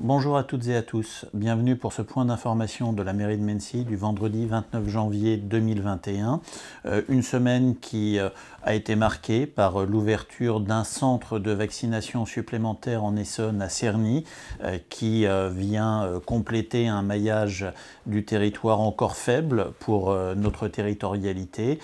Bonjour à toutes et à tous, bienvenue pour ce point d'information de la mairie de Mency du vendredi 29 janvier 2021. Euh, une semaine qui euh, a été marquée par euh, l'ouverture d'un centre de vaccination supplémentaire en Essonne à Cerny qui vient compléter un maillage du territoire encore faible pour notre territorialité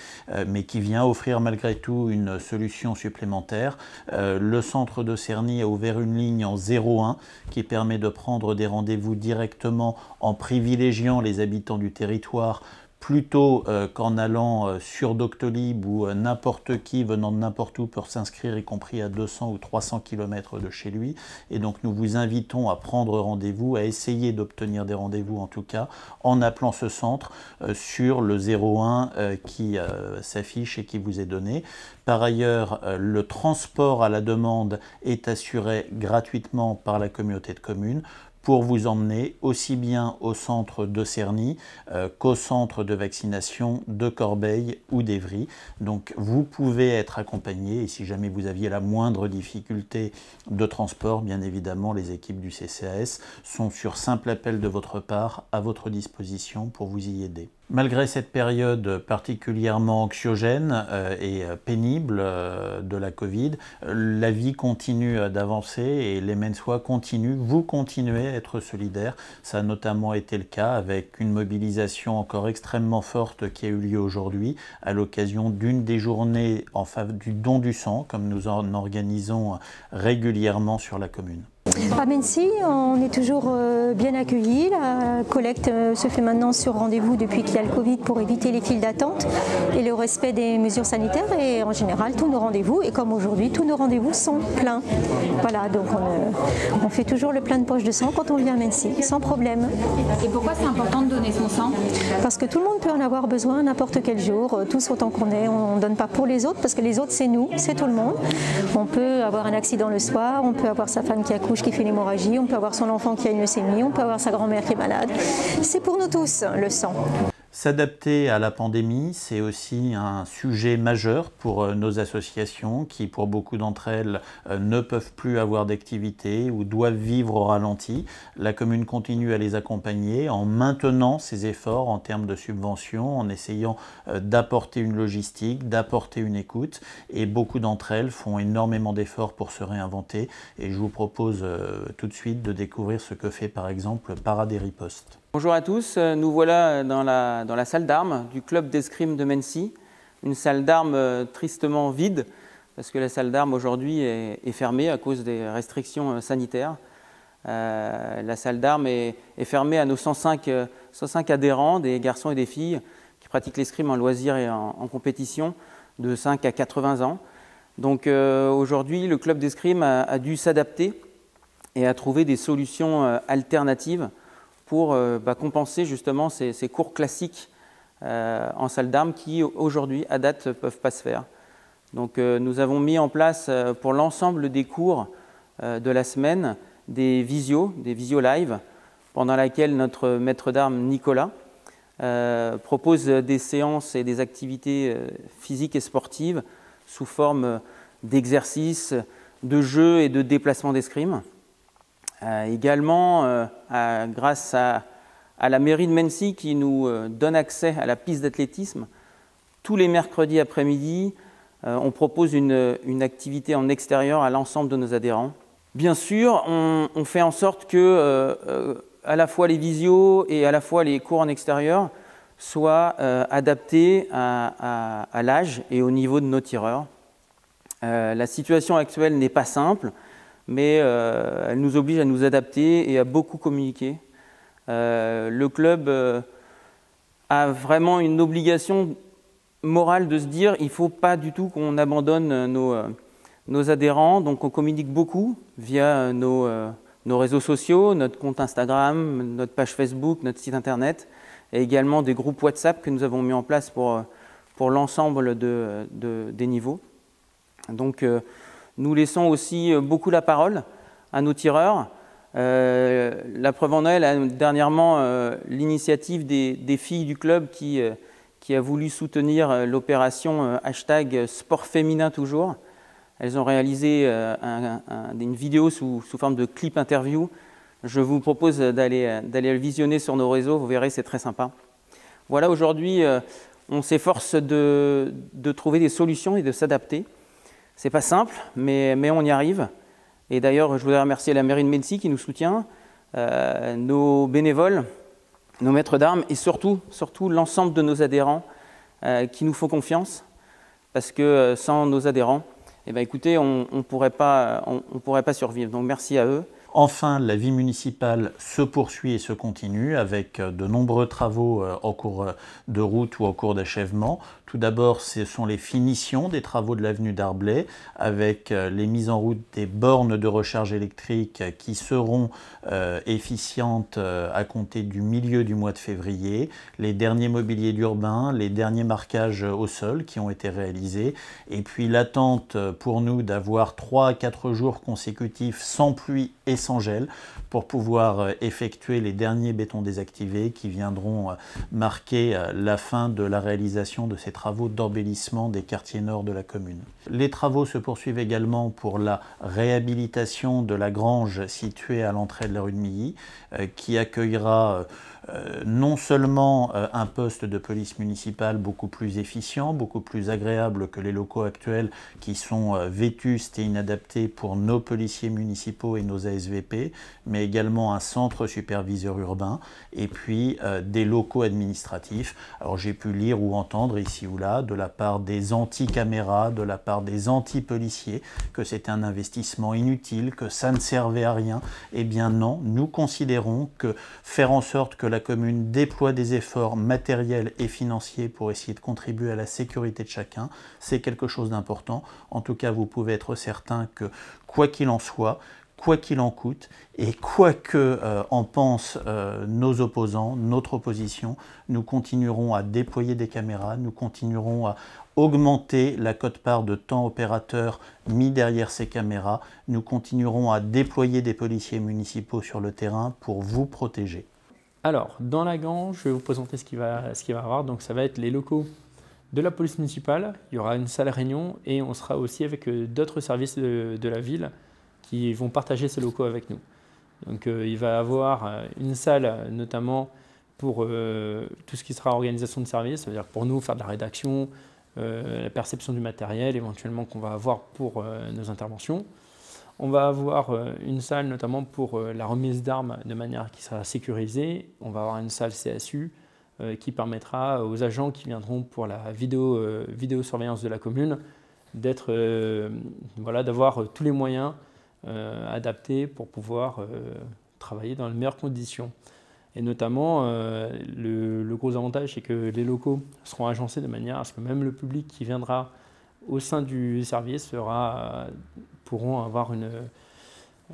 mais qui vient offrir malgré tout une solution supplémentaire. Le centre de Cerny a ouvert une ligne en 01 qui permet de prendre des rendez-vous directement en privilégiant les habitants du territoire plutôt euh, qu'en allant euh, sur Doctolib où euh, n'importe qui venant de n'importe où peut s'inscrire, y compris à 200 ou 300 km de chez lui. Et donc nous vous invitons à prendre rendez-vous, à essayer d'obtenir des rendez-vous en tout cas, en appelant ce centre sur le 01 qui s'affiche et qui vous est donné. Par ailleurs, le transport à la demande est assuré gratuitement par la communauté de communes pour vous emmener aussi bien au centre de Cerny euh, qu'au centre de vaccination de Corbeil ou d'Evry. Donc vous pouvez être accompagné et si jamais vous aviez la moindre difficulté de transport, bien évidemment les équipes du CCAS sont sur simple appel de votre part à votre disposition pour vous y aider. Malgré cette période particulièrement anxiogène euh, et euh, pénible euh, de la Covid, la vie continue d'avancer et les Mensois continuent, vous continuez à être solidaires. Ça a notamment été le cas avec une mobilisation encore extrêmement forte qui a eu lieu aujourd'hui à l'occasion d'une des journées en faveur du don du sang, comme nous en organisons régulièrement sur la commune. À Mency, on est toujours euh, bien accueillis. La collecte euh, se fait maintenant sur rendez-vous depuis qu'il y a le Covid pour éviter les files d'attente et le respect des mesures sanitaires. Et en général, tous nos rendez-vous, et comme aujourd'hui, tous nos rendez-vous sont pleins. Voilà, donc on, euh, fait toujours le plein de poche de sang quand on vient à Mency, sans problème. Et pourquoi c'est important de donner son sang? Parce que tout le monde peut en avoir besoin n'importe quel jour, tous autant qu'on est. On ne donne pas pour les autres, parce que les autres, c'est nous, c'est tout le monde. On peut avoir un accident le soir, on peut avoir sa femme qui accouche qui fait l'hémorragie, on peut avoir son enfant qui a une leucémie, on peut avoir sa grand-mère qui est malade. C'est pour nous tous le sang. S'adapter à la pandémie, c'est aussi un sujet majeur pour euh, nos associations qui, pour beaucoup d'entre elles, euh, ne peuvent plus avoir d'activité ou doivent vivre au ralenti. La commune continue à les accompagner en maintenant ses efforts en termes de subventions, en essayant euh, d'apporter une logistique, d'apporter une écoute. Et beaucoup d'entre elles font énormément d'efforts pour se réinventer. Et je vous propose tout de suite de découvrir ce que fait par exemple Paradis Riposte. Bonjour à tous, euh, nous voilà dans la, dans la salle d'armes du club d'escrime de Mency, une salle d'armes euh, tristement vide parce que la salle d'armes aujourd'hui est, fermée à cause des restrictions euh, sanitaires. la salle d'armes est, fermée à nos 105, 105, adhérents, des garçons et des filles qui pratiquent l'escrime en loisir et en, compétition de 5 à 80 ans. Donc aujourd'hui, le club d'escrime a, dû s'adapter et a trouvé des solutions alternatives pour euh, bah, compenser justement ces, cours classiques euh, en salle d'armes qui aujourd'hui à date ne peuvent pas se faire. Donc euh, nous avons mis en place pour l'ensemble des cours de la semaine des visios, des visio live, pendant laquelle notre maître d'armes Nicolas propose des séances et des activités physiques et sportives sous forme d'exercices, de jeux et de déplacements d'escrime. Euh, également, euh, grâce à, la mairie de Mency qui nous euh, donne accès à la piste d'athlétisme, tous les mercredis après-midi, on propose une, activité en extérieur à l'ensemble de nos adhérents. Bien sûr, on, fait en sorte que à la fois les visios et à la fois les cours en extérieur soient adaptés à, à l'âge et au niveau de nos tireurs. la situation actuelle n'est pas simple mais euh, elle nous oblige à nous adapter et à beaucoup communiquer. Euh, le club euh, a vraiment une obligation morale de se dire il ne faut pas du tout qu'on abandonne nos, adhérents, donc on communique beaucoup via nos, réseaux sociaux, notre compte Instagram, notre page Facebook, notre site internet, et également des groupes WhatsApp que nous avons mis en place pour, pour l'ensemble des niveaux. Donc nous laissons aussi euh, beaucoup la parole à nos tireurs. Euh, la preuve en est, dernièrement, euh, l'initiative des, filles du club qui, a voulu soutenir l'opération hashtag sport féminin toujours. Elles ont réalisé une vidéo sous, sous, forme de clip interview Je vous propose d'aller le visionner sur nos réseaux, vous verrez, c'est très sympa. Voilà, aujourd'hui, on s'efforce de, trouver des solutions et de s'adapter. C'est pas simple, mais, on y arrive. Et d'ailleurs, je voudrais remercier la mairie de Mency qui nous soutient, euh, nos bénévoles, nos maîtres d'armes et surtout, l'ensemble de nos adhérents euh, qui nous font confiance. Parce que euh, sans nos adhérents, eh ben, écoutez, on ne pourrait, pourrait pas survivre. Donc merci à eux. Enfin, la vie municipale se poursuit et se continue avec de nombreux travaux en cours de route ou en cours d'achèvement. Tout d'abord, ce sont les finitions des travaux de l'avenue d'Arblay avec euh, les mises en route des bornes de recharge électrique qui seront euh, efficientes euh, à compter du milieu du mois de février, les derniers mobiliers d'urbain, les derniers marquages au sol qui ont été réalisés, et puis l'attente pour nous d'avoir 3 à 4 jours consécutifs sans pluie et sans gel pour pouvoir effectuer les derniers bétons désactivés qui viendront marquer la fin de la réalisation de ces travaux d'embellissement des quartiers nord de la commune. Les travaux se poursuivent également pour la réhabilitation de la grange située à l'entrée de la rue de Milly, euh, qui accueillera euh, non seulement euh, un poste de police municipale beaucoup plus efficient, beaucoup plus agréable que les locaux actuels qui sont euh, vétustes et inadaptés pour nos policiers municipaux et nos ASVP, mais également un centre superviseur urbain et puis des locaux administratifs. Alors j'ai pu lire ou entendre ici ou là de la part des anti-caméras, de la part des anti-policiers que c'était un investissement inutile, que ça ne servait à rien. Eh bien non, nous considérons que faire en sorte que la commune déploie des efforts matériels et financiers pour essayer de contribuer à la sécurité de chacun, c'est quelque chose d'important. En tout cas, vous pouvez être certain que quoi qu'il en soit, quoi qu'il en coûte, et quoi que euh, en pensent euh, nos opposants, notre opposition, nous continuerons à déployer des caméras, nous continuerons à augmenter la cote-part de temps opérateur mis derrière ces caméras, nous continuerons à déployer des policiers municipaux sur le terrain pour vous protéger. Alors, dans la gange, je vais vous présenter ce qu'il va, ce avoir. Donc, ça va être les locaux de la police municipale. Il y aura une salle réunion et on sera aussi avec euh, d'autres services de, la ville qui vont partager ces locaux avec nous. Donc, euh, il va y avoir euh, une salle notamment pour tout ce qui sera organisation de service, c'est-à-dire pour nous faire de la rédaction, la perception du matériel éventuellement qu'on va avoir pour nos interventions. On va avoir euh, une salle notamment pour euh, la remise d'armes de manière qui sera sécurisée. On va avoir une salle CSU euh, qui permettra aux agents qui viendront pour la vidéo, vidéosurveillance de la commune d'avoir tous les moyens adaptés pour pouvoir travailler dans les meilleures conditions. Et notamment, le, gros avantage, c'est que les locaux seront agencés de manière à ce que même le public qui viendra au sein du service sera pourront avoir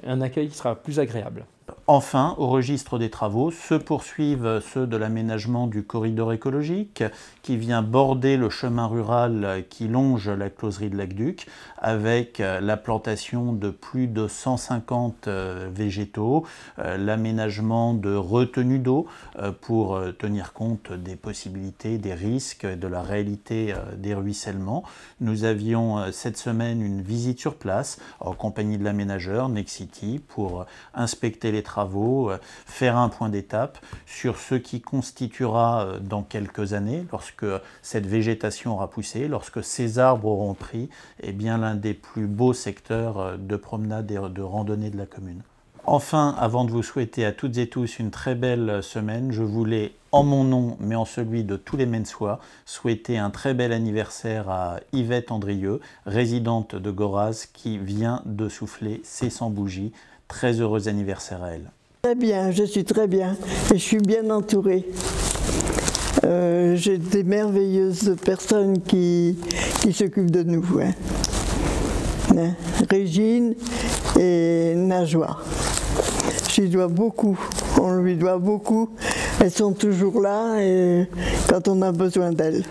un accueil qui sera plus agréable. Enfin, au registre des travaux se poursuivent ceux de l'aménagement du corridor écologique qui vient border le chemin rural qui longe la closerie de l'Aqueduc avec la plantation de plus de 150 euh, végétaux, euh, l'aménagement de retenues d'eau euh, pour tenir compte des possibilités, des risques, de la réalité des ruissellements. Nous avions cette semaine une visite sur place en compagnie de l'aménageur Nexity pour inspecter travaux, euh, faire un point d'étape sur ce qui constituera euh, dans quelques années, lorsque cette végétation aura poussé, lorsque ces arbres auront pris, eh bien l'un des plus beaux secteurs euh, de promenade et de randonnée de la commune. Enfin, avant de vous souhaiter à toutes et tous une très belle semaine, je voulais, en mon nom, mais en celui de tous les Mensois, souhaiter un très bel anniversaire à Yvette Andrieux, résidente de Goraz, qui vient de souffler ses 100 bougies Très heureux anniversaire à elle. Très bien, je suis très bien et je suis bien entourée. Euh, j'ai des merveilleuses personnes qui, s'occupent de nous. Hein. Hein, Régine et Najwa. Je lui dois beaucoup, on lui doit beaucoup. Elles sont toujours là quand on a besoin d'elles.